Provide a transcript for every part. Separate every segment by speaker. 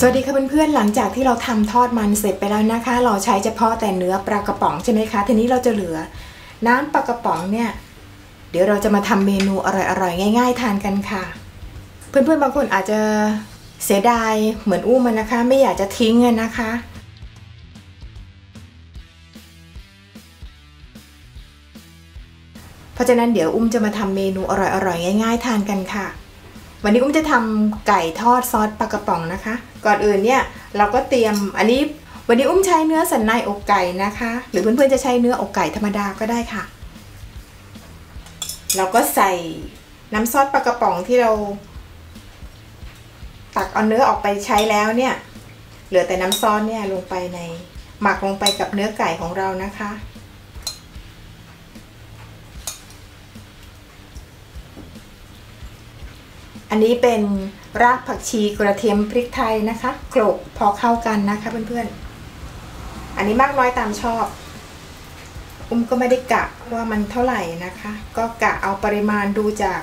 Speaker 1: สวัสดีค่ะเพื่อนๆ หลังจากที่เราทำทอดมันเสร็จไปแล้วนะคะ เราใช้เฉพาะแต่เนื้อปลากระป๋องใช่ไหมคะ ทีนี้เราจะเหลือ น้ำปลากระป๋องเนี่ย เดี๋ยวเราจะมาทำเมนูอร่อยๆ ง่าย ๆ ทานกันค่ะ เพื่อนๆ บางคนอาจจะเสียดายเหมือนอู้มันนะคะ ไม่อยากจะทิ้งนะคะ เพราะฉะนั้นเดี๋ยวอุ้มจะมาทำเมนูอร่อยๆ ง่าย ๆ ทานกันค่ะ วันนี้อุ้มจะทำไก่ทอดซอสปลากระป๋องนะคะ ก่อนอื่นเนี่ยเราก็เตรียมอันนี้วันนี้อุ้มใช้เนื้อสันในอกไก่นะคะ หรือเพื่อนๆจะใช้เนื้ออกไก่ธรรมดาก็ได้ค่ะ เราก็ใส่น้ำซอสปลากระป๋องที่เรา ตักเอาเนื้อออกไปใช้แล้วเนี่ย เหลือแต่น้ำซอสเนี่ยลงไปในหมักลงไปกับเนื้อไก่ของเรานะคะ อันนี้เป็นรากผักชีกระเทียมพริกไทยนะคะโขลกพอเข้ากันนะคะเพื่อนๆ อันนี้มากน้อยตามชอบ อุ้มก็ไม่ได้กะว่ามันเท่าไหร่นะคะ ก็กะเอาปริมาณดูจาก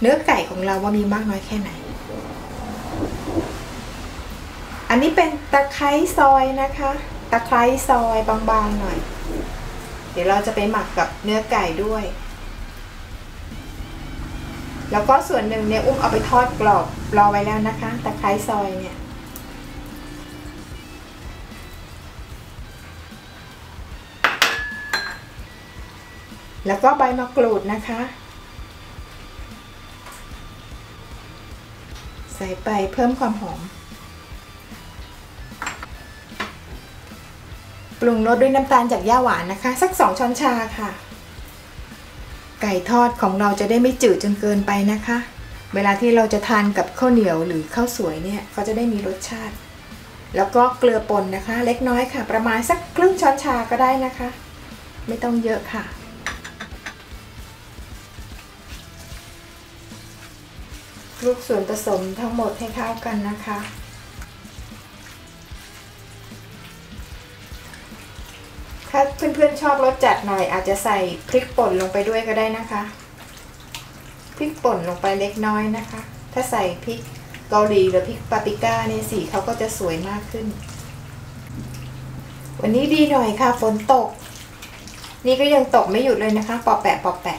Speaker 1: เนื้อไก่ของเราว่ามีมากน้อยแค่ไหน อันนี้เป็นตะไคร้ซอยนะคะ ตะไคร้ซอยบางๆหน่อย เดี๋ยวเราจะไปหมักกับเนื้อไก่ด้วย แล้วก็ส่วนหนึ่งเนี่ยอุ้มเอาไปทอดกรอบรอไว้แล้วนะคะตะไคร้ซอยเนี่ยแล้วก็ใบมะกรูดนะคะ ใส่ไปเพิ่มความหอม ปรุงรสด้วยน้ำตาลจากย่าหวานนะคะ สักสองช้อนชาค่ะ ไก่ทอดของเราจะได้ไม่จืดจนเกินไปนะคะ เวลาที่เราจะทานกับข้าวเหนียวหรือข้าวสวยเนี่ยก็จะได้มีรสชาติ แล้วก็เกลือป่นนะคะ เล็กน้อยค่ะ ประมาณสักครึ่งช้อนชาก็ได้นะคะ ไม่ต้องเยอะค่ะคลุกส่วนผสมทั้งหมดให้เข้ากันนะคะ ถ้าเพื่อนๆชอบรสจัดหน่อยอาจจะใส่พริกป่นลงไปด้วยก็ได้นะคะ พริกป่นลงไปเล็กน้อยนะคะ ถ้าใส่พริกเกาหลีหรือพริกปาปริก้าเนี่ยสีเขาก็จะสวยมากขึ้น วันนี้ดีหน่อยค่ะฝนตก นี่ก็ยังตกไม่หยุดเลยนะคะ ปอแปะปอแปะ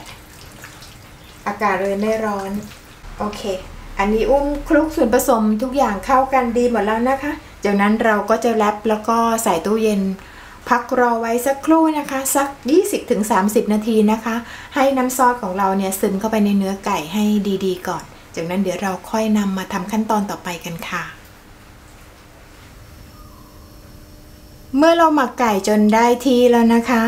Speaker 1: อากาศเลยไม่ร้อน โอเค อันนี้อุ้มคลุกส่วนผสมทุกอย่างเข้ากันดีหมดแล้วนะคะจากนั้นเราก็จะแรปแล้วก็ใส่ตู้เย็น พักรอไว้สักครู่นะคะ สัก 20-30 นาทีนะคะ ให้น้ำซอสของเราเนี่ยซึมเข้าไปในเนื้อไก่ให้ดีๆ ก่อน จากนั้นเดี๋ยวเราค่อยนำมาทำขั้นตอนต่อไปกันค่ะ เมื่อเราหมักไก่จนได้ที่แล้วนะคะ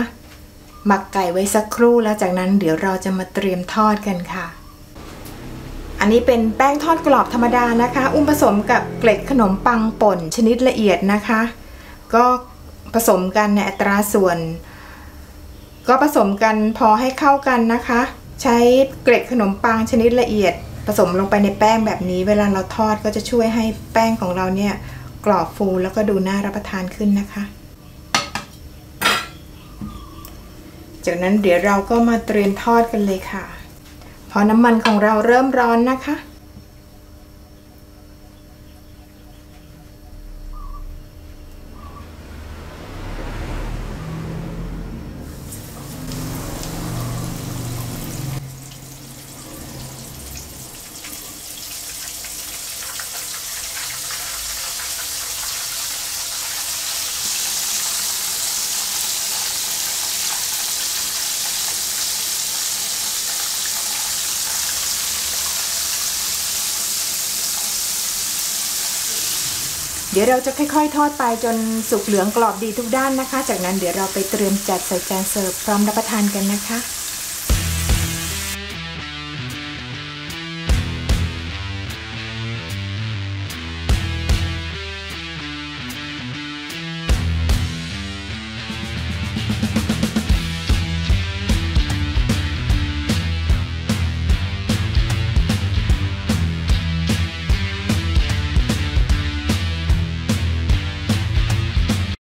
Speaker 1: หมักไก่ไว้สักครู่แล้วจากนั้นเดี๋ยวเราจะมาเตรียมทอดกันค่ะ อันนี้เป็นแป้งทอดกรอบธรรมดานะคะ อุ้มผสมกับเกล็ดขนมปังป่นชนิดละเอียดนะคะ ก็ ผสมกันในอัตราส่วน ก็ผสมกันพอให้เข้ากันนะคะ ใช้เกล็ดขนมปังชนิดละเอียด ผสมลงไปในแป้งแบบนี้ เวลาเราทอดก็จะช่วยให้แป้งของเราเนี่ยกรอบฟูแล้วก็ดูน่ารับประทานขึ้นนะคะ จากนั้นเดี๋ยวเราก็มาเตรียมทอดกันเลยค่ะ พอน้ำมันของเราเริ่มร้อนนะคะ ดี๋ยวเราจะค่อยๆ ทอดไปจนสุกเหลืองกรอบดีทุกด้านนะคะ จากนั้นเดี๋ยวเราไปเตรียมจัดใส่จานเสิร์ฟพร้อมรับประทานกันนะคะ